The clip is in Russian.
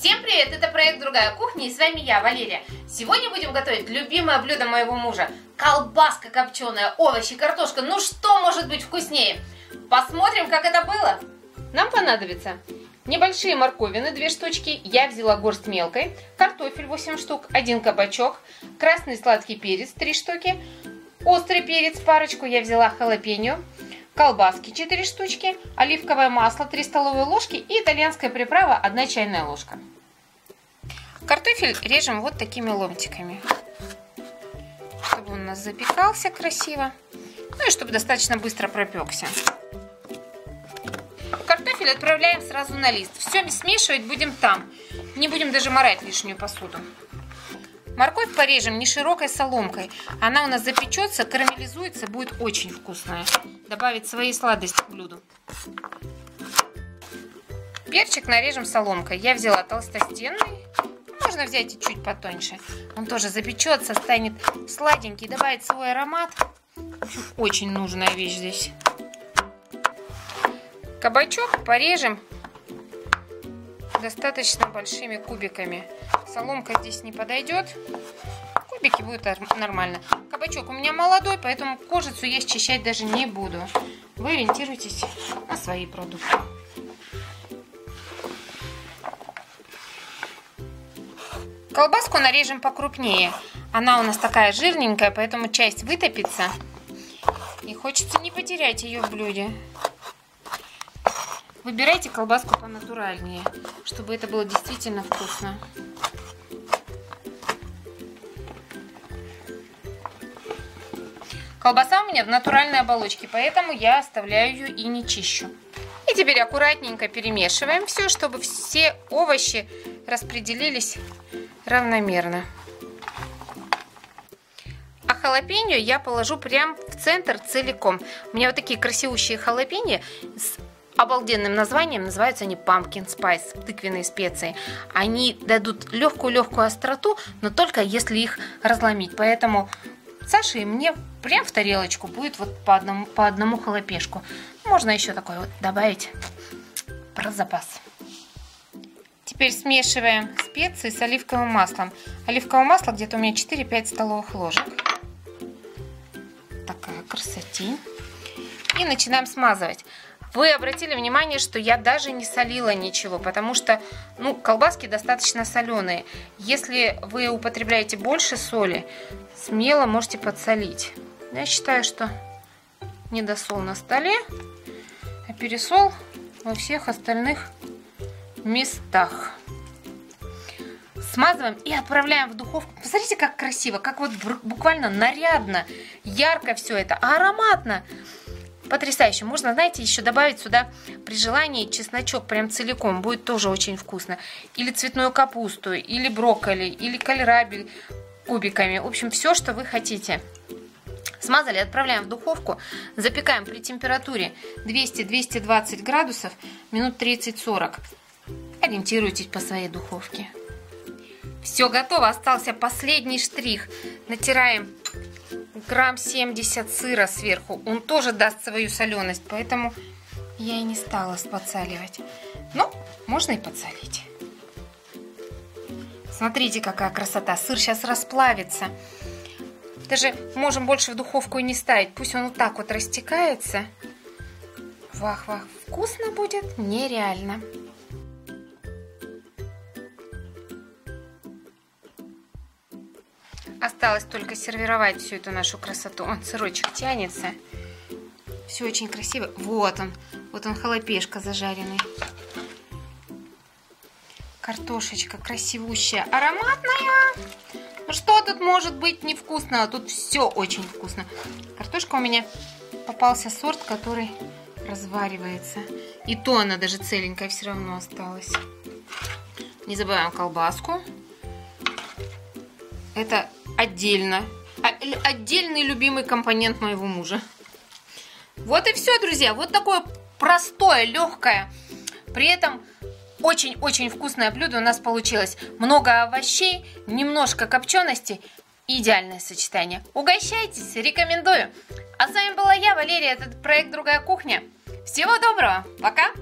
Всем привет, это проект «Другая кухня» и с вами я, Валерия. Сегодня будем готовить любимое блюдо моего мужа. Колбаска копченая, овощи, картошка. Ну что может быть вкуснее? Посмотрим, как это было. Нам понадобится небольшие морковины, 2 штучки. Я взяла горсть мелкой, картофель 8 штук, один кабачок, красный сладкий перец 3 штуки, острый перец парочку, я взяла халапеньо, колбаски 4 штучки, оливковое масло 3 столовые ложки и итальянская приправа 1 чайная ложка. Картофель режем вот такими ломтиками, чтобы он у нас запекался красиво, ну и чтобы достаточно быстро пропекся. Картофель отправляем сразу на лист. Все смешивать будем там. Не будем даже морать лишнюю посуду. Морковь порежем не широкой соломкой. Она у нас запечется, карамелизуется, будет очень вкусная. Добавить свои сладости к блюду. Перчик нарежем соломкой. Я взяла толстостенный. Можно взять и чуть потоньше. Он тоже запечется, станет сладенький, добавить свой аромат. Очень нужная вещь здесь. Кабачок порежем достаточно большими кубиками. Соломка здесь не подойдет. Кубики будут нормально. Кабачок у меня молодой, поэтому кожицу я счищать даже не буду. Вы ориентируйтесь на свои продукты. Колбаску нарежем покрупнее. Она у нас такая жирненькая, поэтому часть вытопится. И хочется не потерять ее в блюде. Выбирайте колбаску понатуральнее, чтобы это было действительно вкусно. Колбаса у меня в натуральной оболочке, поэтому я оставляю ее и не чищу. И теперь аккуратненько перемешиваем все, чтобы все овощи распределились равномерно. А халапеньо я положу прям в центр целиком. У меня вот такие красивущие халапеньо с обалденным названием. Называются они Pumpkin Spice, тыквенные специи. Они дадут легкую-легкую остроту, но только если их разломить. Поэтому Саше и мне прям в тарелочку будет вот по одному, по одному халапешку. Можно еще такой вот добавить про запас. Теперь смешиваем специи с оливковым маслом. Оливковое масло где-то у меня 4-5 столовых ложек. Такая красотень. И начинаем смазывать. Вы обратили внимание, что я даже не солила ничего, потому что ну, колбаски достаточно соленые. Если вы употребляете больше соли, смело можете подсолить. Я считаю, что недосол на столе, а пересол во всех остальных местах. Смазываем и отправляем в духовку. Посмотрите, как красиво, как вот буквально нарядно, ярко все это, ароматно. Потрясающе. Можно, знаете, еще добавить сюда при желании чесночок прям целиком. Будет тоже очень вкусно. Или цветную капусту, или брокколи, или кальраби кубиками. В общем, все, что вы хотите. Смазали, отправляем в духовку, запекаем при температуре 200-220 градусов минут 30-40. Ориентируйтесь по своей духовке. Все готово, остался последний штрих. Натираем грамм 70 сыра сверху. Он тоже даст свою соленость, поэтому я и не стала подсаливать. Но можно и подсолить. Смотрите, какая красота. Сыр сейчас расплавится. Даже можем больше в духовку и не ставить. Пусть он вот так вот растекается. Вах-вах, вкусно будет нереально. Осталось только сервировать всю эту нашу красоту. Он сырочек тянется. Все очень красиво. Вот он. Вот он халапешка зажаренный. Картошечка красивущая, ароматная. Ну что тут может быть невкусного? Тут все очень вкусно. Картошка у меня попался сорт, который разваривается. И то она даже целенькая все равно осталась. Не забываем колбаску. Это отдельно. А, отдельный любимый компонент моего мужа. Вот и все, друзья. Вот такое простое, легкое. При этом очень-очень вкусное блюдо у нас получилось. Много овощей, немножко копчености. Идеальное сочетание. Угощайтесь, рекомендую. А с вами была я, Валерия, этот проект «Другая кухня». Всего доброго, пока!